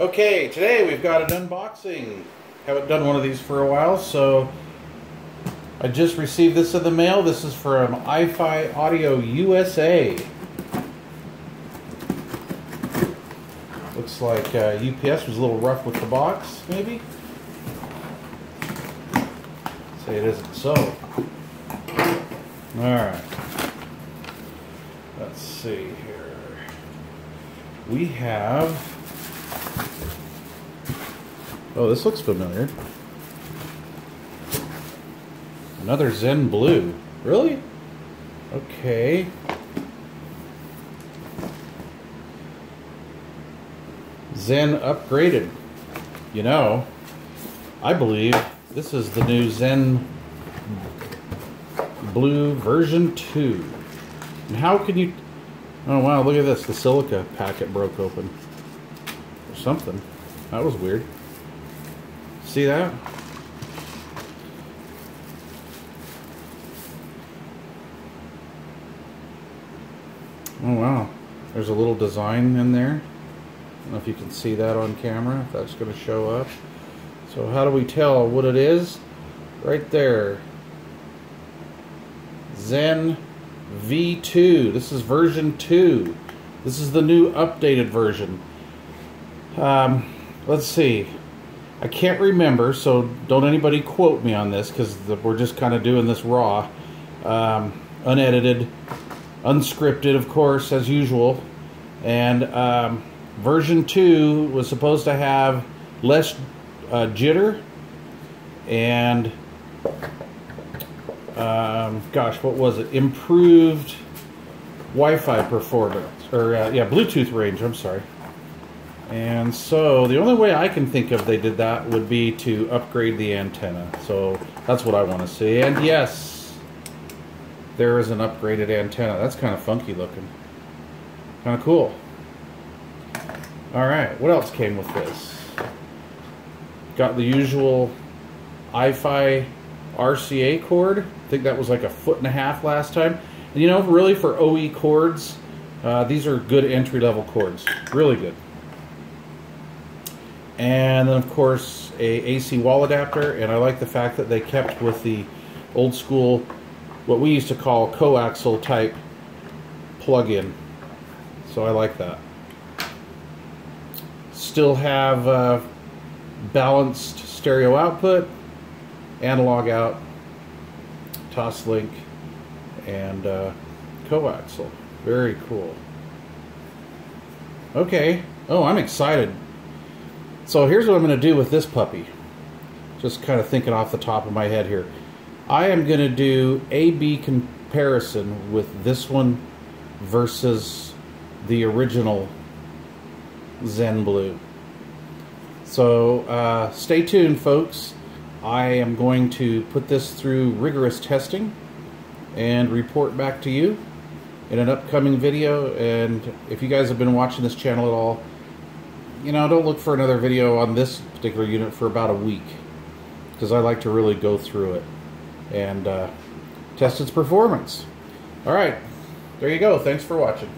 Okay, today we've got an unboxing. Haven't done one of these for a while, so I just received this in the mail. This is from iFi Audio USA. Looks like uh, UPS was a little rough with the box, maybe? Say it isn't so. Alright. Let's see here. We have. Oh, this looks familiar. Another Zen Blue. Really? Okay. Zen upgraded. You know, I believe this is the new Zen Blue version 2. And how can you... Oh, wow, look at this. The silica packet broke open. Or something. That was weird. See that? Oh, wow. There's a little design in there. I don't know if you can see that on camera, if that's going to show up. So how do we tell what it is? Right there. Zen V2. This is version 2. This is the new updated version. Um, let's see. I can't remember, so don't anybody quote me on this because we're just kind of doing this raw. Um, unedited, unscripted, of course, as usual. And um, version 2 was supposed to have less uh, jitter and um, gosh, what was it? Improved Wi-Fi performance, or uh, yeah, Bluetooth range. I'm sorry. And so the only way I can think of they did that would be to upgrade the antenna. So that's what I want to see. And yes, there is an upgraded antenna. That's kind of funky looking. Kind of cool. All right, what else came with this? Got the usual iFi RCA cord. I think that was like a foot and a half last time. And you know, really for OE cords, uh, these are good entry level cords. Really good. And then of course a AC wall adapter. And I like the fact that they kept with the old school, what we used to call coaxial type plug-in. So I like that. Still have uh, balanced stereo output, analog out, Toslink, and uh, coaxial. Very cool. Okay. Oh, I'm excited. So here's what I'm going to do with this puppy. Just kind of thinking off the top of my head here. I am going to do A-B comparison with this one versus the original Zen Blue. So uh, stay tuned, folks. I am going to put this through rigorous testing and report back to you in an upcoming video. And if you guys have been watching this channel at all, you know, don't look for another video on this particular unit for about a week because I like to really go through it and uh, test its performance. All right, there you go. Thanks for watching.